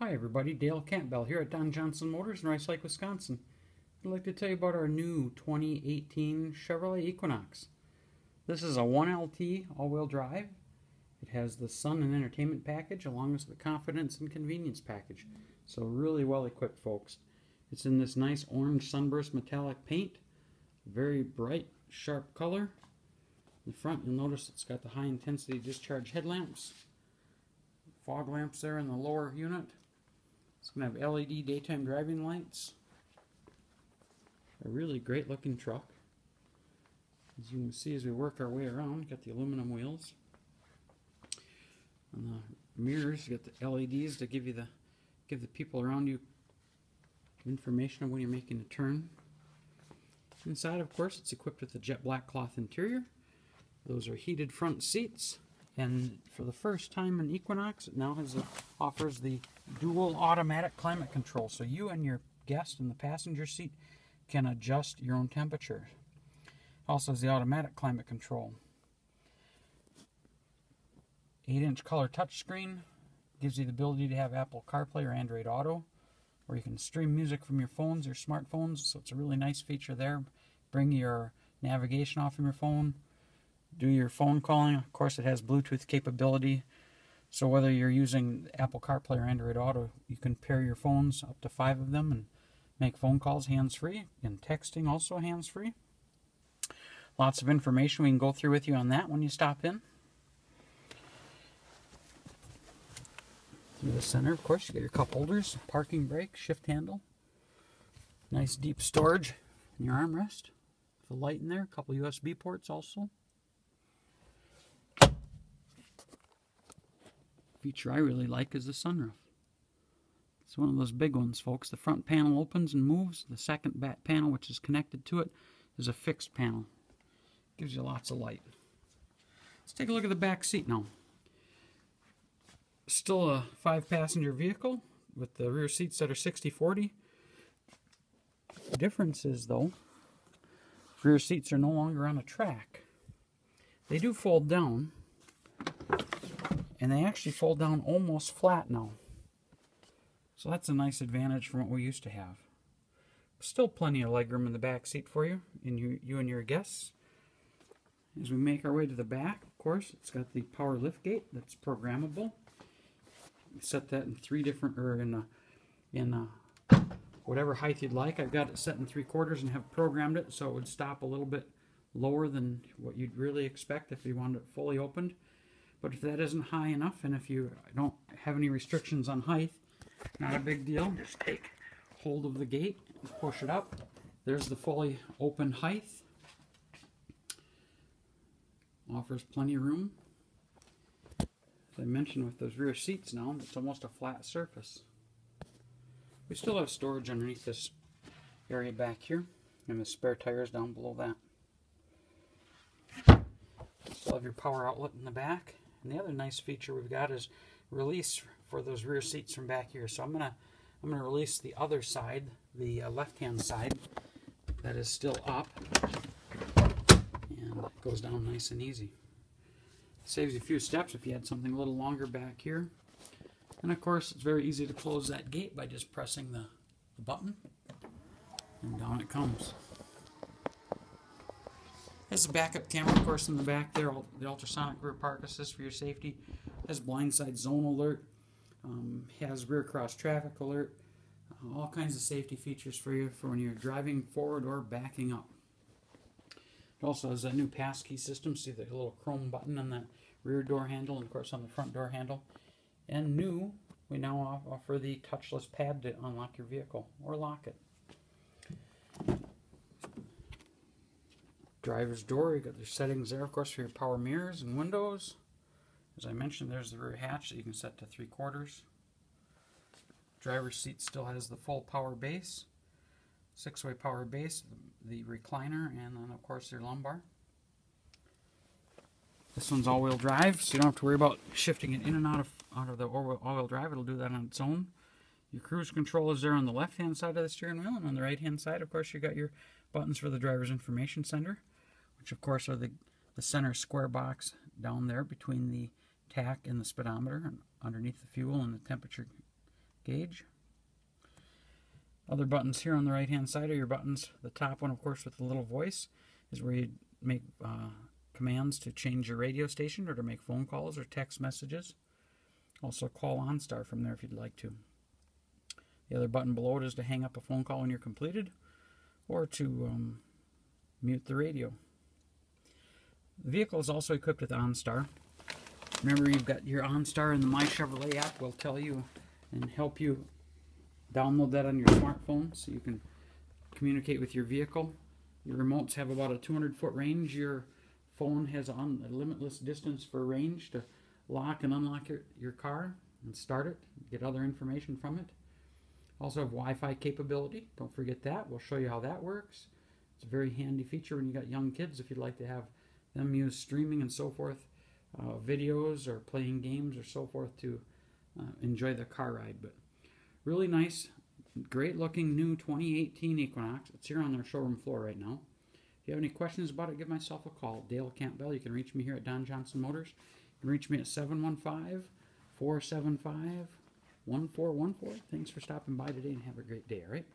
Hi everybody, Dale Campbell here at Don Johnson Motors in Rice Lake, Wisconsin. I'd like to tell you about our new 2018 Chevrolet Equinox. This is a 1LT all-wheel drive. It has the Sun and Entertainment package along with the Confidence and Convenience package. So really well equipped folks. It's in this nice orange sunburst metallic paint. Very bright, sharp color. In the front you'll notice it's got the high intensity discharge headlamps. Fog lamps there in the lower unit. It's going to have LED daytime driving lights. A really great looking truck. As you can see as we work our way around, got the aluminum wheels. On the mirrors, you got the LEDs to give you the give the people around you information of when you're making a turn. Inside, of course, it's equipped with a jet black cloth interior. Those are heated front seats. And for the first time in Equinox, it now has a, offers the dual automatic climate control. So you and your guest in the passenger seat can adjust your own temperature. Also has the automatic climate control. 8-inch color touchscreen gives you the ability to have Apple CarPlay or Android Auto, or you can stream music from your phones or smartphones. So it's a really nice feature there. Bring your navigation off from your phone do your phone calling. Of course, it has Bluetooth capability. So whether you're using Apple CarPlay or Android Auto, you can pair your phones up to five of them and make phone calls hands-free and texting also hands-free. Lots of information we can go through with you on that when you stop in. Through the center, of course, you got your cup holders, parking brake, shift handle. Nice deep storage in your armrest. The light in there, a couple USB ports also. Feature I really like is the sunroof. It's one of those big ones, folks. The front panel opens and moves. The second back panel, which is connected to it, is a fixed panel. Gives you lots of light. Let's take a look at the back seat now. Still a five-passenger vehicle with the rear seats that are 60-40. The difference is, though, rear seats are no longer on a track. They do fold down, and they actually fold down almost flat now. So that's a nice advantage from what we used to have. Still plenty of legroom in the back seat for you, and you, you and your guests. As we make our way to the back, of course, it's got the power lift gate that's programmable. set that in three different, or in a, in a, whatever height you'd like. I've got it set in three quarters and have programmed it so it would stop a little bit lower than what you'd really expect if you wanted it fully opened. But if that isn't high enough, and if you don't have any restrictions on height, not a big deal. Just take hold of the gate push it up. There's the fully open height. Offers plenty of room. As I mentioned with those rear seats now, it's almost a flat surface. We still have storage underneath this area back here, and the spare tires down below that. Still have your power outlet in the back. And the other nice feature we've got is release for those rear seats from back here. So I'm gonna I'm gonna release the other side, the uh, left-hand side that is still up, and goes down nice and easy. Saves you a few steps if you had something a little longer back here. And of course, it's very easy to close that gate by just pressing the, the button, and down it comes. Has a backup camera, of course, in the back there, the ultrasonic rear park assist for your safety. Has blindside zone alert. Um, has rear cross traffic alert. Uh, all kinds of safety features for you for when you're driving forward or backing up. It also has a new passkey system. See the little chrome button on the rear door handle and, of course, on the front door handle. And new, we now offer the touchless pad to unlock your vehicle or lock it. Driver's door. You got the settings there, of course, for your power mirrors and windows. As I mentioned, there's the rear hatch that you can set to three quarters. Driver's seat still has the full power base, six-way power base, the recliner, and then of course your lumbar. This one's all-wheel drive, so you don't have to worry about shifting it in and out of out of the all-wheel drive. It'll do that on its own. Your cruise control is there on the left-hand side of the steering wheel, and on the right-hand side, of course, you got your buttons for the driver's information center which of course are the, the center square box down there between the tach and the speedometer and underneath the fuel and the temperature gauge. Other buttons here on the right hand side are your buttons. The top one, of course, with the little voice is where you make uh, commands to change your radio station or to make phone calls or text messages. Also call OnStar from there if you'd like to. The other button below it is to hang up a phone call when you're completed or to um, mute the radio. The vehicle is also equipped with OnStar. Remember, you've got your OnStar and the My Chevrolet app will tell you and help you download that on your smartphone so you can communicate with your vehicle. Your remotes have about a 200 foot range. Your phone has on a limitless distance for range to lock and unlock your, your car and start it, get other information from it. Also have Wi-Fi capability. Don't forget that. We'll show you how that works. It's a very handy feature when you got young kids if you'd like to have them use streaming and so forth, uh, videos or playing games or so forth to uh, enjoy the car ride. But really nice, great looking new 2018 Equinox. It's here on our showroom floor right now. If you have any questions about it, give myself a call. Dale Campbell. You can reach me here at Don Johnson Motors. You can reach me at 715 475 1414. Thanks for stopping by today and have a great day, all right?